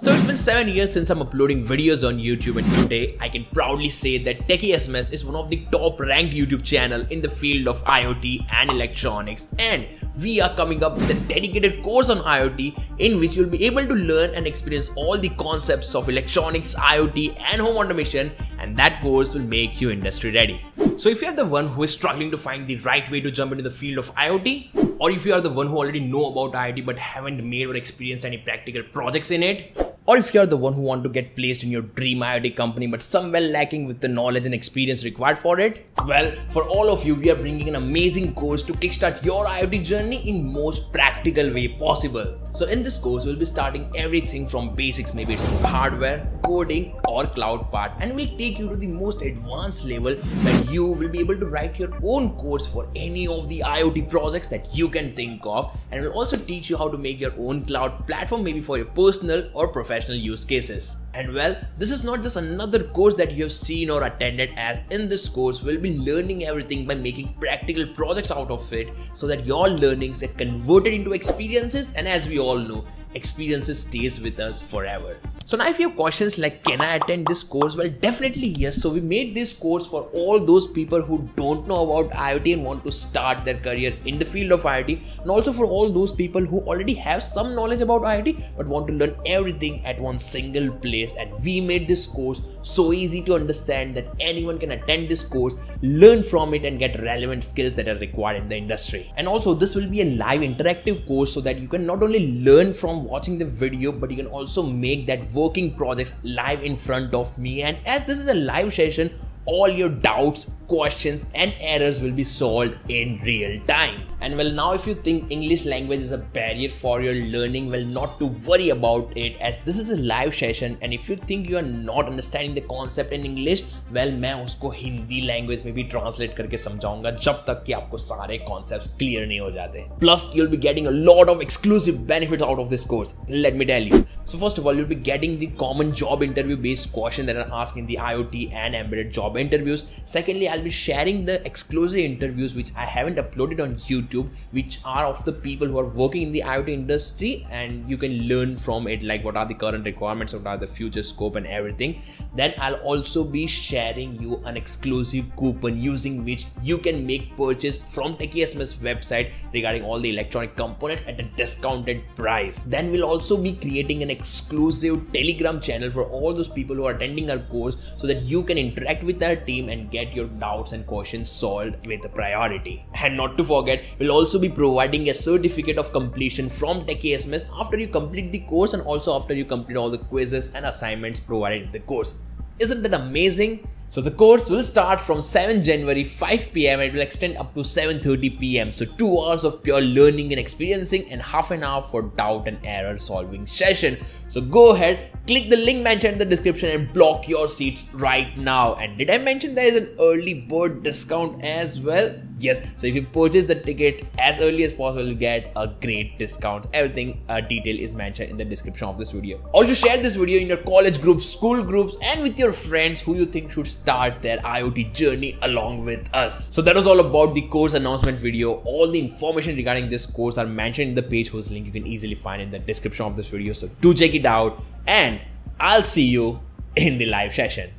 So it's been 7 years since I'm uploading videos on YouTube and today I can proudly say that Techie SMS is one of the top ranked YouTube channel in the field of IoT and electronics and we are coming up with a dedicated course on IoT in which you'll be able to learn and experience all the concepts of electronics, IoT and home automation and that course will make you industry ready. So if you're the one who is struggling to find the right way to jump into the field of IoT or if you are the one who already know about IoT but haven't made or experienced any practical projects in it or if you're the one who want to get placed in your dream IoT company but somewhere lacking with the knowledge and experience required for it, well, for all of you, we are bringing an amazing course to kickstart your IoT journey in most practical way possible. So in this course, we'll be starting everything from basics, maybe it's hardware, coding or cloud part and we'll take you to the most advanced level where you will be able to write your own codes for any of the IoT projects that you can think of and we'll also teach you how to make your own cloud platform maybe for your personal or professional use cases. And well, this is not just another course that you have seen or attended as in this course we'll be learning everything by making practical projects out of it so that your learnings get converted into experiences and as we all know, experiences stays with us forever. So now if you have questions like can I attend this course? Well definitely yes. So we made this course for all those people who don't know about IoT and want to start their career in the field of IoT and also for all those people who already have some knowledge about IoT but want to learn everything at one single place and we made this course so easy to understand that anyone can attend this course, learn from it and get relevant skills that are required in the industry. And also this will be a live interactive course so that you can not only learn from watching the video but you can also make that working projects live in front of me. And as this is a live session all your doubts questions and errors will be solved in real time and well now if you think english language is a barrier for your learning well not to worry about it as this is a live session and if you think you are not understanding the concept in english well मैं उसको Hindi language में भी translate करके समझाऊंगा जब तक कि आपको सारे कॉन्सेप्ट्स क्लियर नहीं हो जाते plus you'll be getting a lot of exclusive benefits out of this course let me tell you so first of all you'll be getting the common job interview based question that are asked in the iot and embedded job interviews secondly i'll be sharing the exclusive interviews which I haven't uploaded on YouTube, which are of the people who are working in the IoT industry, and you can learn from it like what are the current requirements, what are the future scope, and everything. Then I'll also be sharing you an exclusive coupon using which you can make purchase from TechieSMS website regarding all the electronic components at a discounted price. Then we'll also be creating an exclusive Telegram channel for all those people who are attending our course so that you can interact with our team and get your doubts and questions solved with a priority. And not to forget, we'll also be providing a certificate of completion from TechieSMS after you complete the course and also after you complete all the quizzes and assignments provided in the course. Isn't that amazing? So the course will start from 7 January 5 pm and it will extend up to 7.30 pm. So 2 hours of pure learning and experiencing and half an hour for doubt and error solving session. So go ahead, click the link mentioned in the description and block your seats right now. And did I mention there is an early bird discount as well? Yes, so if you purchase the ticket as early as possible, you get a great discount. Everything uh, detail is mentioned in the description of this video. Also share this video in your college groups, school groups and with your friends who you think should start their IoT journey along with us. So that was all about the course announcement video. All the information regarding this course are mentioned in the page whose link you can easily find in the description of this video. So do check it out and I'll see you in the live session.